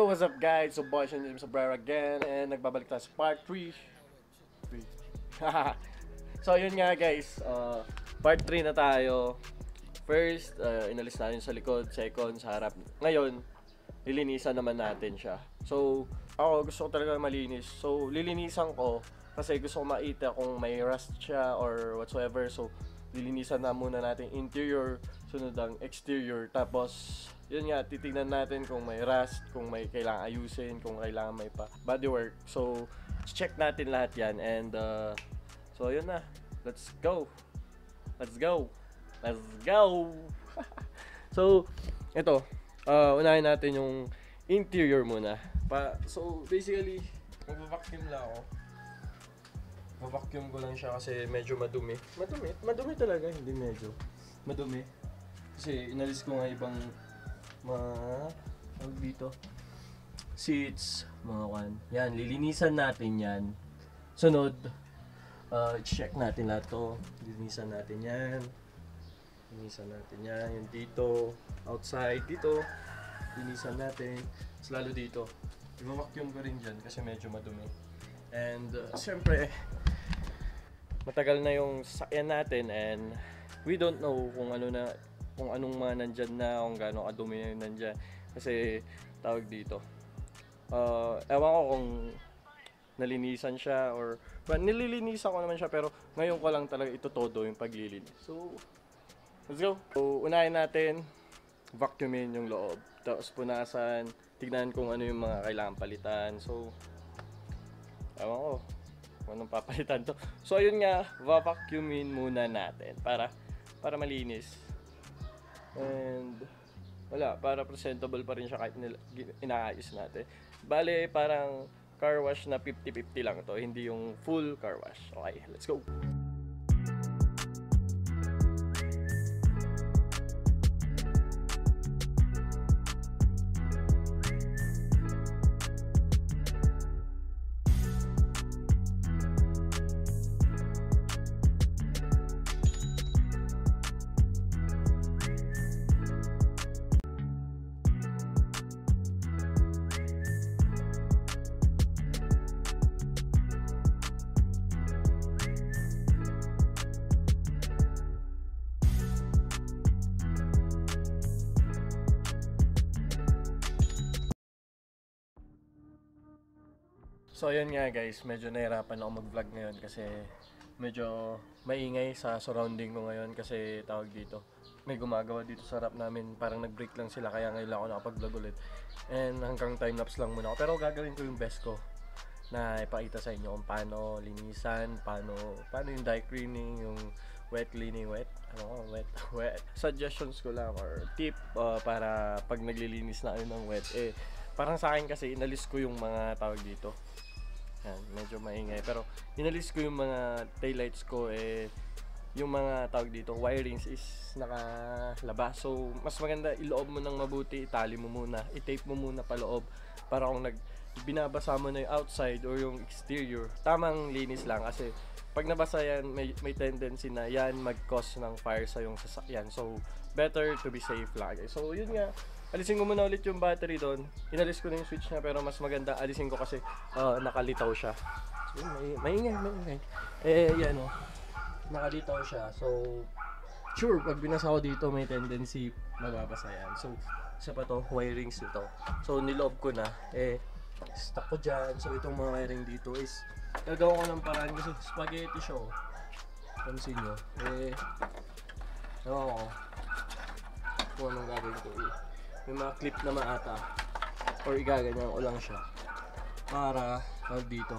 So what's up guys? So boys and James Abrera again and nagbabalik tayo sa part 3 So yun nga guys, uh, part 3 na tayo. First, uh, inalis natin sa likod, second, sa harap. Ngayon, lilinisan naman natin siya. So, ako gusto ko talaga malinis. So, lilinisan ko kasi gusto ko makita kung may rust siya or whatsoever. So, lilinisan na muna natin interior, sunod ang exterior Tapos, yun nga, titignan natin kung may rust, kung may kailangan ayusin, kung kailangan may pa bodywork. So, check natin lahat yan. And, uh, so yun na. Let's go. Let's go. Let's go. so, ito. Uh, unahin natin yung interior muna. Pa, so, basically, mag-vacuum lang ako. Mag-vacuum ko lang siya kasi medyo madumi. Madumi? Madumi talaga, hindi medyo. Madumi. Kasi inalis ko nga ibang mga dito seats mga kan yan lilinisan natin yan sunod uh, check natin lahat to lilinisan natin yan lilinisan natin yan yung dito outside dito linisan natin Tapos lalo dito i-vacuum ko rin dyan kasi medyo madumi and uh, syempre matagal na yung sasakyan natin and we don't know kung ano na kung anong mga nandyan na, kung gaano kadumi na yung nandyan. Kasi, tawag dito. Uh, ewan ko kung nalinisan siya or well, nililinisan ko naman siya pero ngayon ko lang talaga ito todo yung paglilinis. So, let's go. So, unahin natin vacuumin yung loob. Tapos punasan, tignan kung ano yung mga kailangan palitan. So, ewan ko kung anong papalitan to. So, ayun nga, va-vacuumin muna natin para para malinis. And wala, para presentable pa rin siya kahit inaayos natin. Bale, parang car wash na 50-50 lang to, hindi yung full car wash. Okay, let's go. So ayun nga guys, medyo nahirapan ako mag-vlog ngayon kasi medyo maingay sa surrounding ko ngayon kasi tawag dito. May gumagawa dito sa rap namin, parang nag-break lang sila kaya ngayon ako nakapag-vlog ulit. And hanggang time-lapse lang muna ako. Pero gagawin ko yung best ko na ipakita sa inyo kung paano linisan, paano, paano yung dry cleaning, yung wet cleaning, wet, ano, wet, wet. Suggestions ko lang or tip uh, para pag naglilinis na kayo ng wet, eh, parang sa akin kasi inalis ko yung mga tawag dito, yan, medyo maingay. Pero inalis ko yung mga taillights ko eh yung mga tawag dito, wirings is nakalabas. So, mas maganda iloob mo ng mabuti, itali mo muna, i-tape mo muna paloob para kung nag binabasa mo na yung outside or yung exterior, tamang linis lang kasi pag nabasa yan, may, may tendency na yan mag-cause ng fire sa yung sasakyan. So, better to be safe lagi. So, yun nga, alisin ko muna ulit yung battery doon. Inalis ko na yung switch niya pero mas maganda alisin ko kasi uh, nakalitaw siya. So, may, maingay, maingay. Eh, yan o. Nakalitaw siya. So, sure, pag binasa ko dito, may tendency mababasa yan. So, isa pa to, wirings nito. So, nilob ko na. Eh, stuck ko dyan. So, itong mga wiring dito is gagawa ko ng paraan kasi spaghetti siya oh. Pansin nyo. Eh, ewan ko. Kung anong gagawin ko eh. May mga clip na maata. Or igaganyan ko lang siya. Para, tawag dito,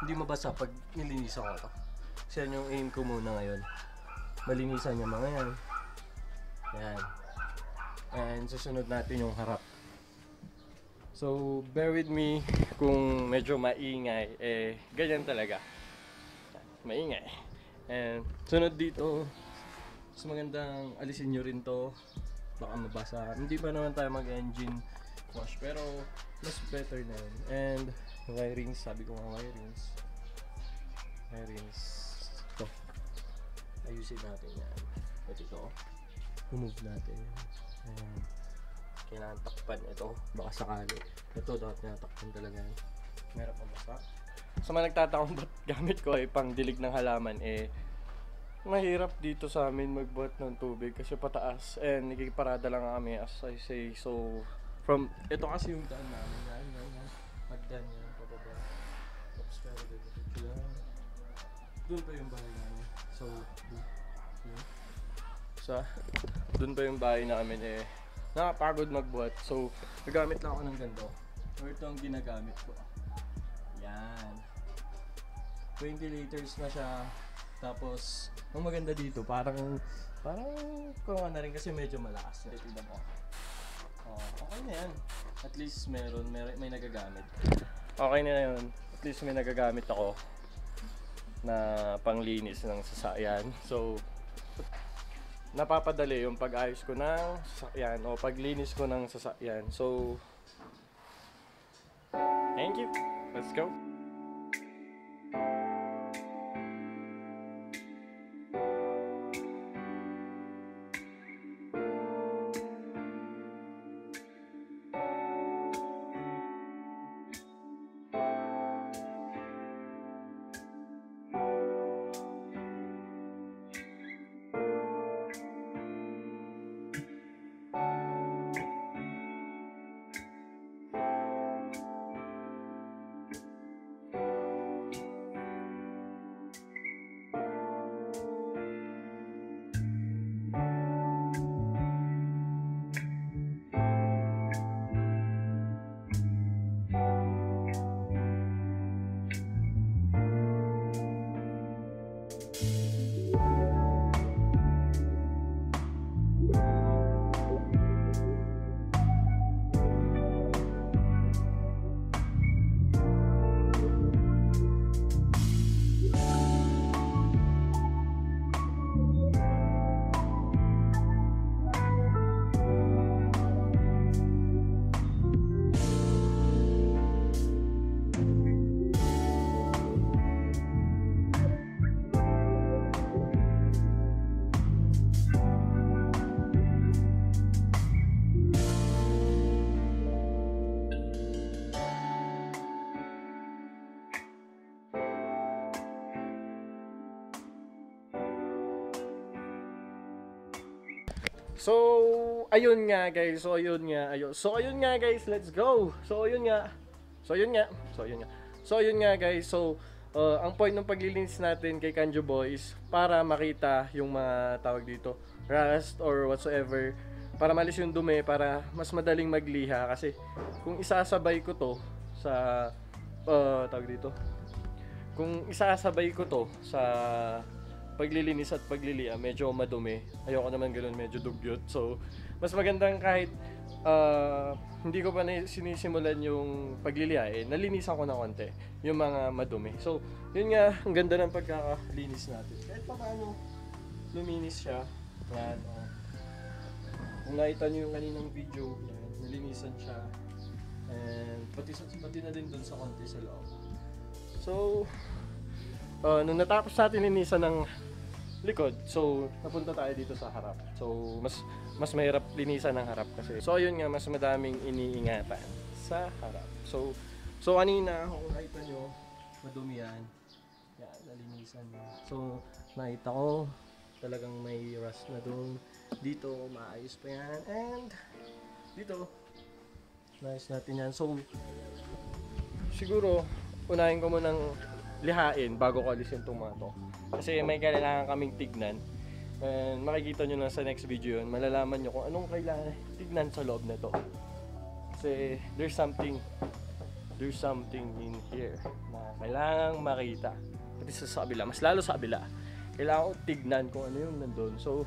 hindi mabasa pag nilinisan ko to. Kasi yan yung aim ko muna ngayon. Malinisan yung mga yan. Yan. And susunod natin yung harap. So, bear with me kung medyo maingay. Eh, ganyan talaga. Maingay. And sunod dito, mas magandang alisin nyo rin to. Baka mabasa. Hindi pa naman tayo mag-engine wash. Pero, mas better na yun. And, wirings, sabi ko nga wirings. Wirings. Ito. Ayusin natin yan. Ito ito. Remove natin. Ayan. kailangan takpan ito. Baka sakali. Ito dapat tinatakpan talaga. Meron pa basa. Sa mga nagtatakong ba't gamit ko ay pang dilig ng halaman eh mahirap dito sa amin magbuhat ng tubig kasi pataas and nakikiparada lang kami as I say. So from ito kasi yung daan namin. Yan yan yan. Magdan yan pababa. Tapos kaya dito. Yan doon pa yung bahay namin. So yun. sa doon pa yung bahay namin eh. Nakapagod magbuhat. So nagamit lang ako ng ganito. So ito ang ginagamit ko. Yan. 20 liters na siya tapos ang maganda dito parang parang kuha na rin kasi medyo malakas na mo oh, okay na yan. At least meron may, may nagagamit. Okay na yun. At least may nagagamit ako na panglinis ng sasakyan. So napapadali yung pag-ayos ko ng sasakyan o paglinis ko ng sasakyan. So thank you. Let's go So, ayun nga guys. So, ayun nga. Ayun. So, ayun nga guys. Let's go. So, ayun nga. So, ayun nga. So, ayun nga. So, ayun nga guys. So, uh, ang point ng paglilinis natin kay Kanjo Boy is para makita yung mga tawag dito, rust or whatsoever. Para malis yung dumi, para mas madaling magliha. Kasi, kung isasabay ko to sa, uh, tawag dito, kung isasabay ko to sa paglilinis at paglilia, medyo madumi. Ayoko naman ganoon, medyo dugyot. So, mas magandang kahit ah, hindi ko pa na sinisimulan yung paglilia, eh, nalinisan ko na konti yung mga madumi. So, yun nga, ang ganda ng pagkakalinis natin. Kahit pa paano, luminis siya. Yan, oh. Kung nakita nyo yung kaninang video, yan, nalinisan siya. And pati, pati na din dun sa konti sa loob. So, uh, nung natapos natin linisan ng likod, so napunta tayo dito sa harap. So, mas mas mahirap linisan ng harap kasi. So, ayun nga, mas madaming iniingatan sa harap. So, so kanina, kung nakita nyo, madumi yan. Yan, nalinisan niya. So, nakita ko, talagang may rust na doon. Dito, maayos pa yan. And, dito, nice natin yan. So, siguro, unahin ko munang lihain bago ko alisin itong mga to. Kasi may kailangan kaming tignan. And makikita nyo na sa next video yun, malalaman nyo kung anong kailangan tignan sa loob na to. Kasi there's something, there's something in here na kailangang makita. Pati sa, sa mas lalo sa kabila. Kailangan ko tignan kung ano yung nandun. So,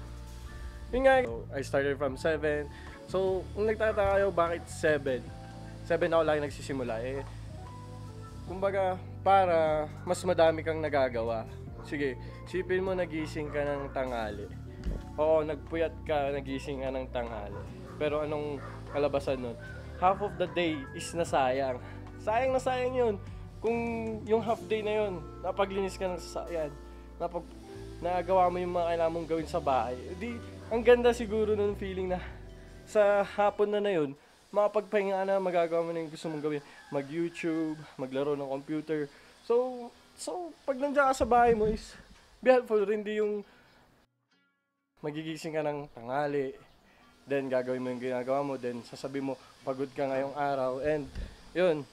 yun nga, so, I started from 7. So, kung nagtataka kayo bakit 7, 7 ako lagi nagsisimula eh, kumbaga, para mas madami kang nagagawa. Sige, sipin mo nagising ka ng tanghali. Oo, nagpuyat ka, nagising ka ng tanghali. Pero anong kalabasan nun? Half of the day is nasayang. Sayang na sayang yun. Kung yung half day na yun, napaglinis ka ng sasakyan, napag, nagawa mo yung mga kailangan mong gawin sa bahay, di, ang ganda siguro nun feeling na sa hapon na na yun, makapagpahinga ka na, magagawa mo na yung gusto mong gawin. Mag-YouTube, maglaro ng computer. So, so pag nandiyan ka sa bahay mo is, be helpful rin di yung magigising ka ng tangali, then gagawin mo yung ginagawa mo, then sasabi mo, pagod ka ngayong araw, and yun,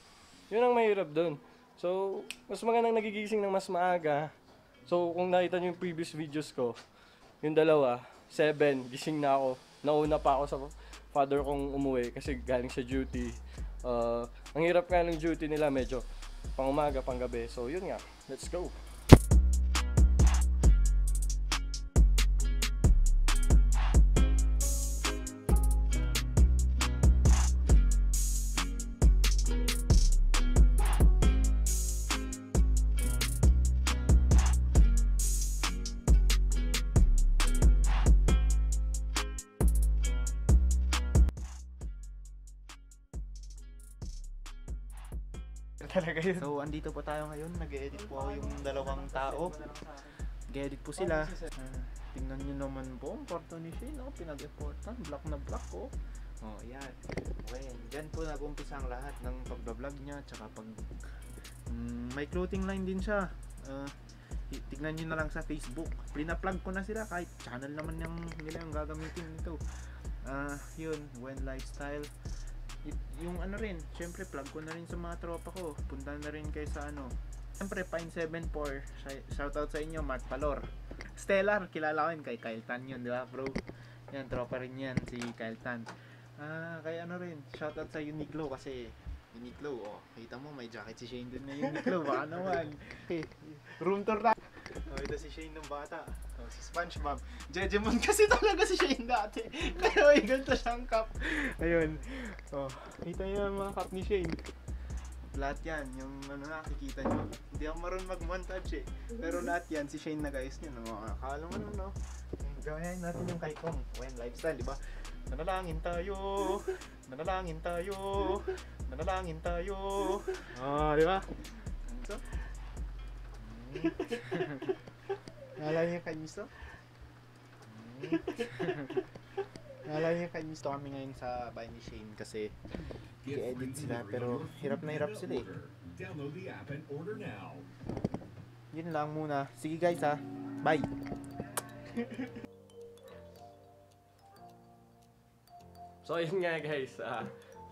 yun ang mahirap doon. So, mas magandang nagigising ng mas maaga. So, kung nakita niyo yung previous videos ko, yung dalawa, 7, gising na ako. Nauna pa ako sa father kong umuwi kasi galing sa duty. Uh, ang hirap nga ng duty nila, medyo pang umaga, pang gabi. So, yun nga. Let's go. Talaga yun. So, andito po tayo ngayon. Nag-edit po ako yung dalawang tao. Nag-edit po sila. Ah, tingnan nyo naman po ang kwarto ni Shane. Oh, pinag-effortan. Black na black oh. Oh, yan. Well, dyan po nag-umpisa ang lahat ng pagbablog niya. Tsaka pag... Mm, may clothing line din siya. Ti- tignan nyo na lang sa Facebook. Plina-plug ko na sila kahit channel naman yung nila yung gagamitin nito. Ah, yun. When Lifestyle. Yung ano rin, syempre plug ko na rin sa mga tropa ko. Punta na rin kayo sa ano. Syempre, Pine 74. Sh- Shoutout sa inyo, Mark Palor. Stellar, kilala ko yun kay Kyle Tan yun, di ba bro? Yan, tropa rin yan, si Kyle Tan. Ah, kaya ano rin, shoutout sa Uniqlo kasi Uniqlo, oh, kita mo may jacket si Shane dun na Uniqlo, baka naman. Room tour na. Oh, ito si Shane ng bata. Oh, si SpongeBob. Jejemon kasi talaga si Shane dati. Kaya may ganito siyang cup. Ayun. Oh, kita niyo yung mga cup ni Shane. Lahat yan, yung ano nakikita nyo. Hindi ako marunong mag-montage eh. Pero lahat yan, si Shane nag-ayos nyo. No? Akala mo no? Gawin natin yung kay Kong. When lifestyle, di ba? Nanalangin tayo. Nanalangin tayo. Nanalangin tayo. Ah, di ba? So, Naalala niyo kay Misto? Naalala niyo kay Misto kami ngayon sa bahay ni Shane kasi i-edit sila pero hirap na hirap sila eh. Download the app and order now. Yun lang muna. Sige guys ha. Bye! So, yun nga guys. ah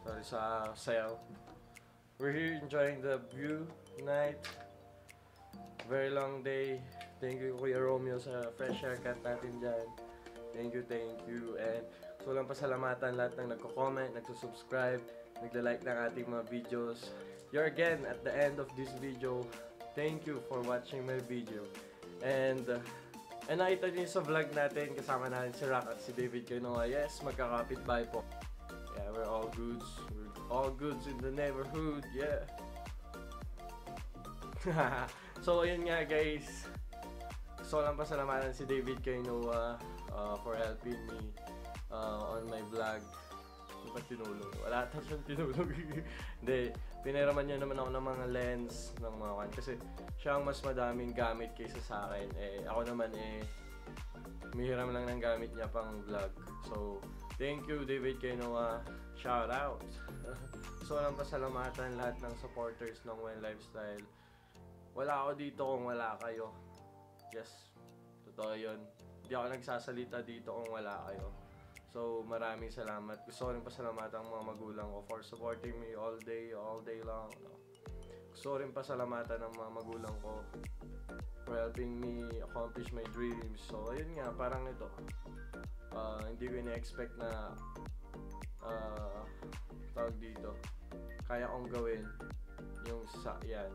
sorry sa sayaw. We're here enjoying the view night. Very long day. Thank you Kuya Romeo sa fresh haircut natin dyan. Thank you, thank you. And so lang pasalamatan lahat ng nagko-comment, nagsusubscribe, nagla-like ng ating mga videos. You're again at the end of this video. Thank you for watching my video. And uh, And nakita niyo sa vlog natin, kasama natin si Rock at si David Kenoa. Yes, magkakapit bahay po. Yeah, we're all goods. We're all goods in the neighborhood. Yeah. so, ayun nga guys. Gusto ko lang pasalamatan si David Kenoa uh, for helping me uh, on my vlog. Ano ba tinulong? Wala ata siyang tinulong. Hindi, piniraman niya naman ako ng mga lens, ng mga kan. Kasi siya ang mas madaming gamit kaysa sa akin. Eh, ako naman eh, mihiram lang ng gamit niya pang vlog. So, thank you David Kenoa. Shout out. so, lang pasalamatan lahat ng supporters ng When Lifestyle. Wala ako dito kung wala kayo. Yes, totoo yun. Hindi ako nagsasalita dito kung wala kayo. So, maraming salamat. Gusto ko rin pasalamatan ang mga magulang ko for supporting me all day, all day long. Gusto ko rin pasalamatan ang mga magulang ko for helping me accomplish my dreams. So, ayun nga, parang ito. Ah, hindi ko ina-expect na ah, tawag dito. Kaya kong gawin yung sa, yan,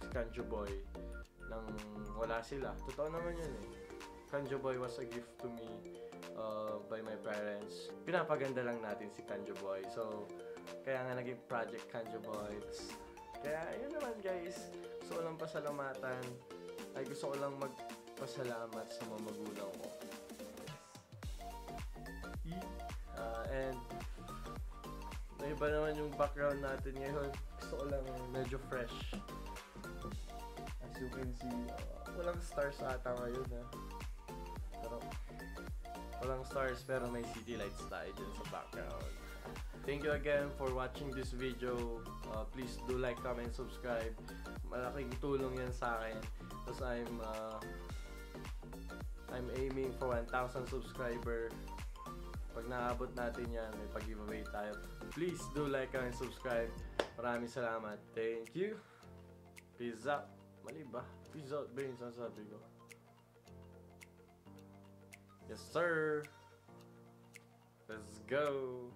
si Kanjo Boy nang wala sila. Totoo naman yun eh. Kanjo Boy was a gift to me uh, by my parents. Pinapaganda lang natin si Kanjo Boy. So, kaya nga naging Project Kanjo Boy. Kaya, yun naman guys. Gusto ko lang pasalamatan. Ay, gusto ko lang magpasalamat sa mga magulang ko. Uh, and, may iba naman yung background natin ngayon. Gusto ko lang medyo fresh. You can see, uh, walang stars ata ngayon ha. Pero, Walang stars pero may city lights tayo dyan sa background. Thank you again for watching this video. Uh, please do like, comment, subscribe. Malaking tulong yan sa akin. Because I'm, uh, I'm aiming for 1,000 subscriber. Pag naabot natin yan, may pag-giveaway tayo. Please do like, comment, subscribe. Maraming salamat. Thank you. Peace out. Mali ba? Peace out ba yung ko? Yes, sir. Let's go.